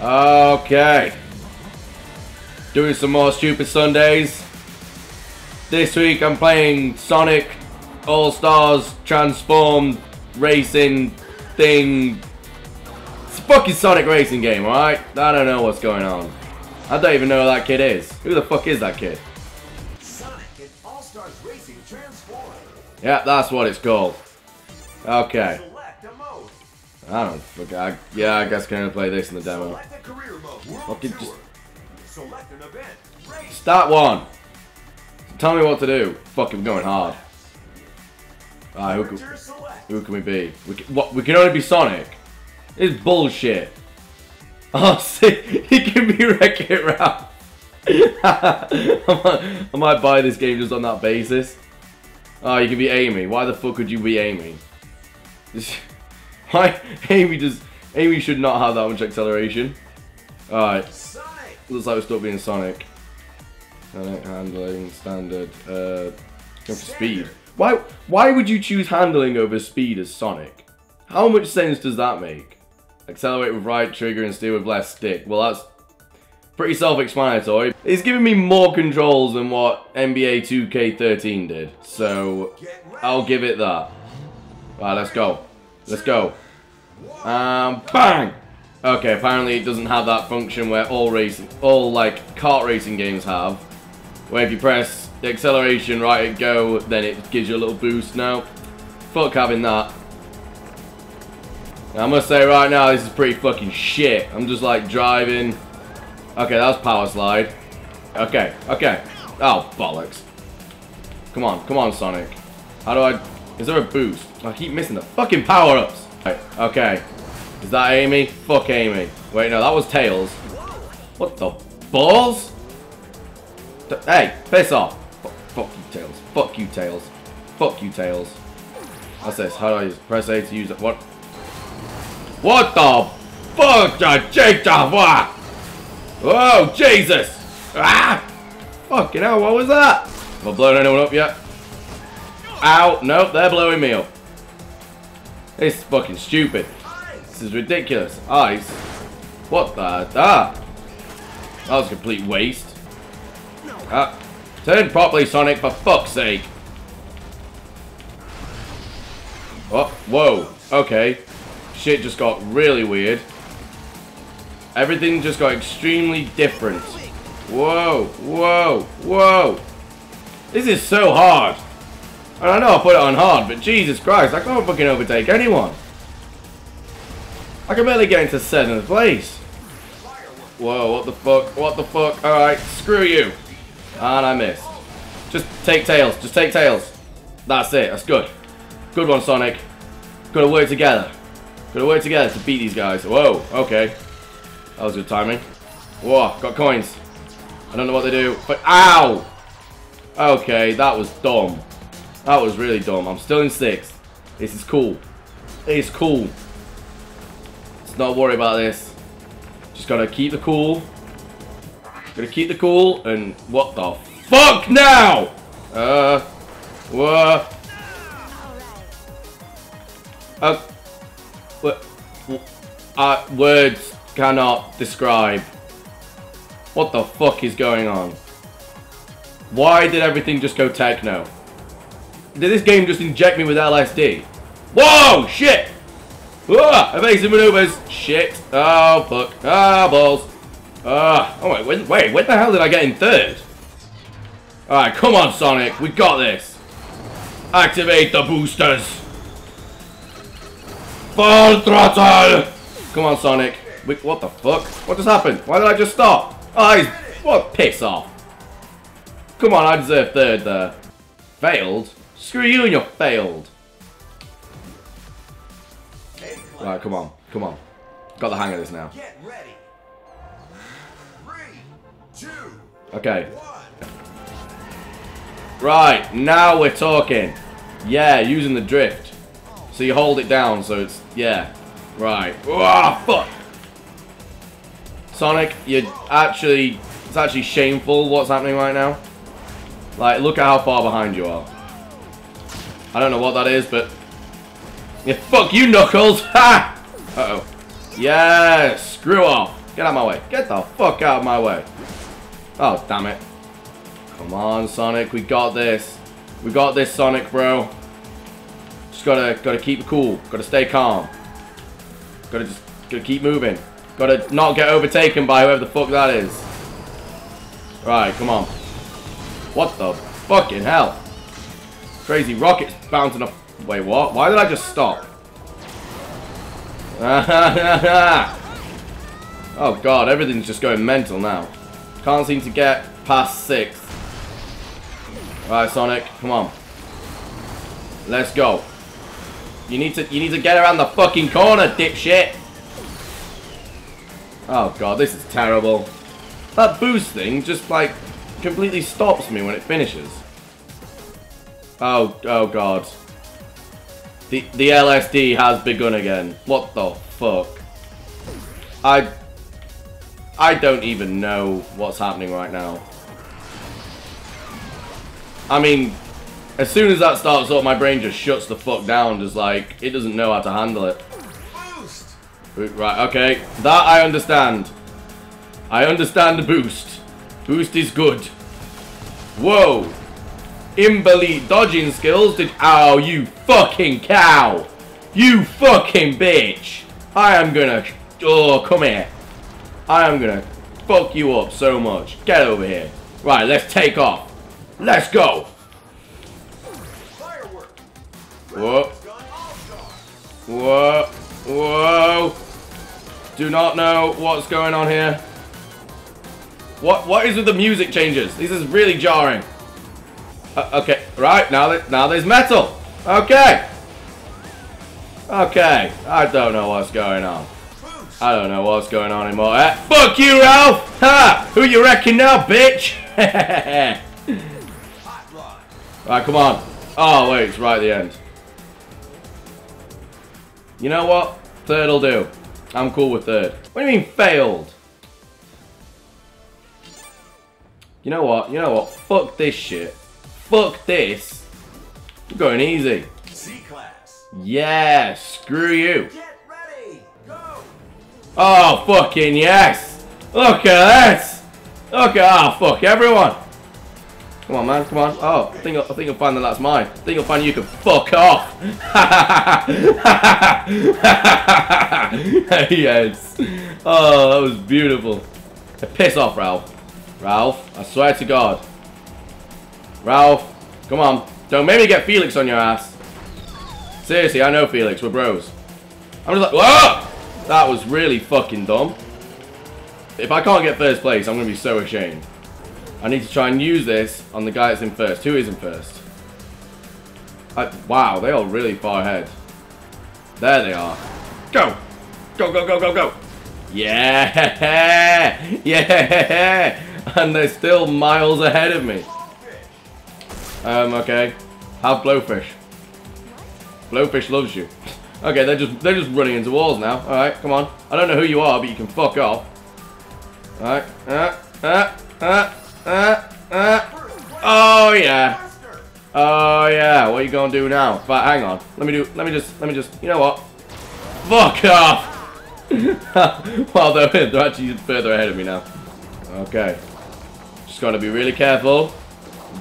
Okay. Doing some more Stupid Sundays. This week I'm playing Sonic All-Stars Transformed Racing Thing. It's a fucking Sonic Racing game, alright? I don't know what's going on. I don't even know who that kid is. Who the fuck is that kid? Sonic and All-Stars Racing Transform. Yeah, that's what it's called. Okay. Select a mode. I don't fuck. I, yeah, I guess I'm gonna play this in the demo. Select a career mode. World Fucking just- Select an event. Start one. Tell me what to do. Fuck, I'm going hard. Alright, who, can- who can we be? We can, what? We can only be Sonic. It's bullshit. Oh, see, he can be Wreck-It Ralph. I, might, I might buy this game just on that basis. Oh, you can be Amy. Why the fuck would you be Amy? Why? Amy just... Amy should not have that much acceleration. Alright. Sonic. Looks like we're still being Sonic. Sonic handling standard. Uh, for speed. Why? Why would you choose handling over speed as Sonic? How much sense does that make? Accelerate with right trigger and steer with left stick. Well, that's pretty self-explanatory. It's giving me more controls than what NBA 2K13 did, so I'll give it that. Right, let's go. Let's go. Um, bang! Okay, apparently it doesn't have that function where all racing, all like kart racing games have, where if you press the acceleration right at go, then it gives you a little boost. No, fuck having that. I must say right now, this is pretty fucking shit. I'm just like driving. Okay, that was power slide. Okay, okay. Oh, bollocks. Come on, come on, Sonic. How do I... Is there a boost? I keep missing the fucking power-ups. Right, okay. Is that Amy? Fuck Amy. Wait, no, that was Tails. What the balls? T- Hey, piss off. F fuck you, Tails. Fuck you, Tails. Fuck you, Tails. What's this? How do I use Press A to use it. What? What the fuck? Oh, Jesus! Ah! Fucking hell, what was that? Have I blown anyone up yet? Ow! Nope, they're blowing me up. This is fucking stupid. This is ridiculous. Ice. What the? Ah! That was a complete waste. Ah. Turn properly, Sonic, for fuck's sake. Oh, whoa. Okay. Shit just got really weird. Everything just got extremely different. Whoa, whoa, whoa. This is so hard. And I know I put it on hard, but Jesus Christ, I can't fucking overtake anyone. I can barely get into seventh place. Whoa, what the fuck, what the fuck? Alright, screw you. And I missed. Just take tails, just take tails. That's it, that's good. Good one, Sonic. Gotta work together. Gotta work together to beat these guys. Whoa, okay. That was good timing. Whoa, got coins. I don't know what they do, but ow! Okay, that was dumb. That was really dumb. I'm still in sixth. This is cool. It's cool. Let's not worry about this. Just gotta keep the cool. Gotta keep the cool, and what the fuck now? Uh, what? Uh, what? Uh, words cannot describe. What the fuck is going on? Why did everything just go techno? Did this game just inject me with LSD? Whoa! Shit! Ah! Evasive maneuvers! Shit! Oh, fuck. Ah, balls. Ah. Oh, wait, when, wait, when the hell did I get in third? Alright, come on, Sonic. We got this. Activate the boosters. Full throttle! Come on, Sonic. Wait, what the fuck? What just happened? Why did I just stop? Oh, he's... What? Piss off. Come on, I deserve third there. Failed? Screw you and your failed. Right, come on. Come on. Got the hang of this now. Get ready. Three, two, Okay. one. Right, now we're talking. Yeah, using the drift. So you hold it down, so it's... Yeah. Right. Ah, fuck! Sonic, you're actually... It's actually shameful what's happening right now. Like, look at how far behind you are. I don't know what that is, but... Yeah, fuck you, Knuckles! Ha! Uh-oh. Yeah, screw off. Get out of my way. Get the fuck out of my way. Oh, damn it. Come on, Sonic. We got this. We got this, Sonic, bro. Just gotta, gotta keep cool. Gotta stay calm. Gotta just, gotta keep moving. Gotta not get overtaken by whoever the fuck that is. Right, come on. What the fucking hell? Crazy rockets bouncing up. Wait, what? Why did I just stop? oh god, everything's just going mental now. Can't seem to get past six. Right, Sonic, come on. Let's go. You need to you need to get around the fucking corner, dipshit. Oh god, this is terrible. That boost thing just like completely stops me when it finishes. Oh, oh god. The the LSD has begun again. What the fuck? I I don't even know what's happening right now. I mean, as soon as that starts up, my brain just shuts the fuck down, just like, it doesn't know how to handle it. Boost! Right, okay. That I understand. I understand the boost. Boost is good. Whoa. Imbolete dodging skills did- Oh, you fucking cow. You fucking bitch. I am gonna- Oh, come here. I am gonna fuck you up so much. Get over here. Right, let's take off. Let's go. Whoa. Whoa. Whoa. Do not know what's going on here. What What is with the music changes? This is really jarring. Uh, okay, right, now, that, now there's metal. Okay. Okay, I don't know what's going on. I don't know what's going on anymore. Eh, fuck you, Ralph! Ha! Who you reckon now, bitch? Right, come on. Oh, wait, it's right at the end. You know what? Third'll do. I'm cool with third. What do you mean, failed? You know what? You know what? Fuck this shit. Fuck this. I'm going easy. C-Class! Yeah, screw you. Get ready! Go! Oh, fucking yes! Look at this! Look at, oh, fuck everyone! Come on, man, come on. Oh, I think, I think you'll find that that's mine. I think you'll find you can fuck off! yes! Oh, that was beautiful. Piss off, Ralph. Ralph, I swear to God. Ralph, come on. Don't make me get Felix on your ass. Seriously, I know Felix, we're bros. I'm just like, whoa! That was really fucking dumb. If I can't get first place, I'm going to be so ashamed. I need to try and use this on the guy that's in first. Who is in first? I, wow, they are really far ahead. There they are. Go! Go, go, go, go, go! Yeah! Yeah! And they're still miles ahead of me. Um, okay. Have Blowfish. Blowfish loves you. Okay, they're just they're just running into walls now. Alright, come on. I don't know who you are, but you can fuck off. Alright. Uh, uh, uh, uh, uh. Oh yeah. Oh yeah. What are you gonna do now? But hang on. Let me do let me just let me just you know what? Fuck off! well they're, they're actually further ahead of me now. Okay. Just gotta be really careful.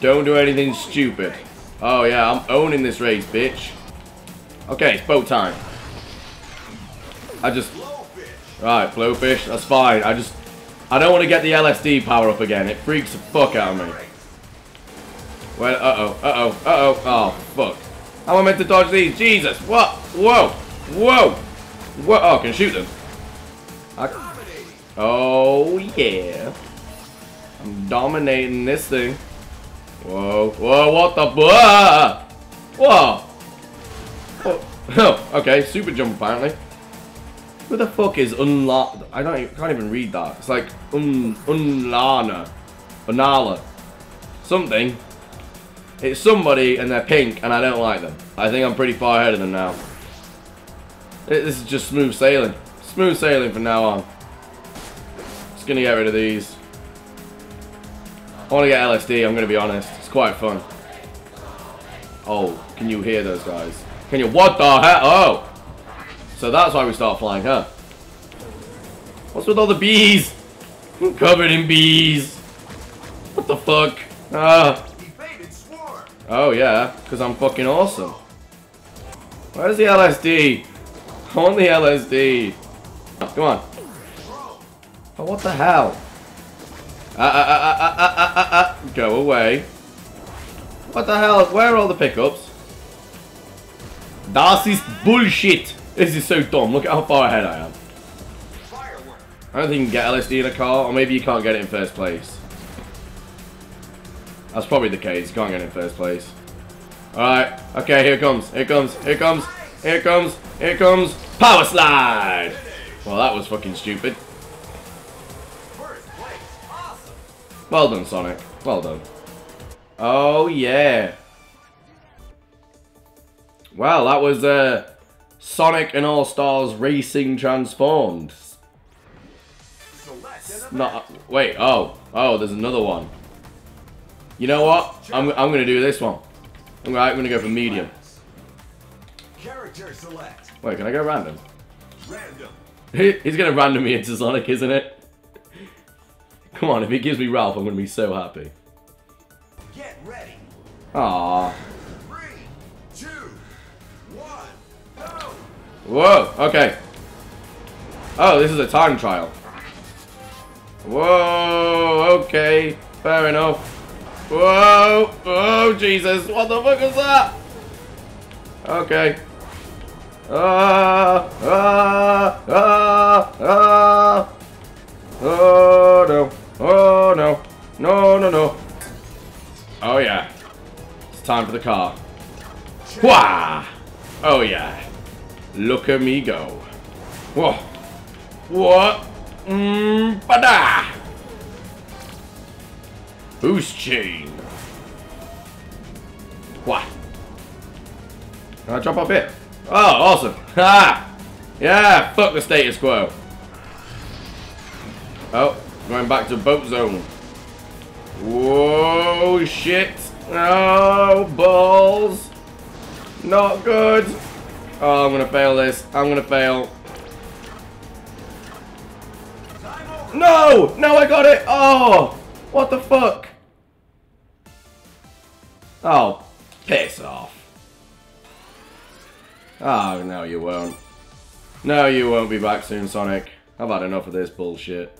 Don't do anything stupid. Oh yeah, I'm owning this race, bitch. Okay, it's boat time. I just! Right, blowfish, that's fine. I just I don't want to get the LSD power up again. It freaks the fuck out of me. Well, uh-oh, uh-oh, uh-oh. Oh, fuck. How am I meant to dodge these? Jesus, what? Whoa, whoa. Whoa, oh, I can shoot them. I- oh, yeah. I'm dominating this thing. Whoa, whoa, what the? Whoa! Whoa! Oh, okay, super jump apparently. Who the fuck is Unla? I don't can't even read that. It's like Un Unlana, Unala, something. It's somebody and they're pink and I don't like them. I think I'm pretty far ahead of them now. This is just smooth sailing. Smooth sailing from now on. Just gonna get rid of these. I want to get LSD. I'm gonna be honest. Quite fun. Oh, can you hear those guys? Can you? What the hell? Oh. So that's why we start flying, huh? What's with all the bees? I'm covered in bees. What the fuck? Ah. Oh yeah, because I'm fucking awesome. Where's the LSD? I want the LSD. Come on. Oh, what the hell? Ah, ah, ah, ah, ah, ah, ah, ah. Go away. What the hell? Where are all the pickups? Das ist bullshit. This is so dumb. Look at how far ahead I am. I don't think you can get LSD in a car, or maybe you can't get it in first place. That's probably the case. You can't get it in first place. Alright. Okay, here comes. Here it comes. Here it comes. Here it comes. Here it comes. Power slide! Well, that was fucking stupid. Well done, Sonic. Well done. Oh, yeah. Well, that was uh, Sonic and All-Stars Racing Transformed. Not, wait, oh. Oh, there's another one. You know what? I'm, I'm going to do this one. I'm I'm gonna go for medium. Character select. Wait, can I go random? Random. He's gonna random me into Sonic, isn't it? Come on, if he gives me Ralph, I'm gonna be so happy. Aww. Whoa, okay. Oh, this is a time trial. Whoa, okay. Fair enough. Whoa, oh Jesus, what the fuck is that? Okay. Ah, ah, ah, ah. Oh no, oh no, no, no, no. Oh yeah. Time for the car. Wah! Oh yeah. Look at me go. Whoa. What? Mmm, bada! Boost chain. What? Can I jump up here? Oh, awesome. Ha! Yeah, fuck the status quo. Oh, going back to boat zone. Whoa, shit. Oh, balls. Not good. Oh, I'm gonna fail this. I'm gonna fail. No! No, I got it! Oh! What the fuck? Oh, piss off. Oh, no you won't. No, you won't be back soon, Sonic. I've had enough of this bullshit.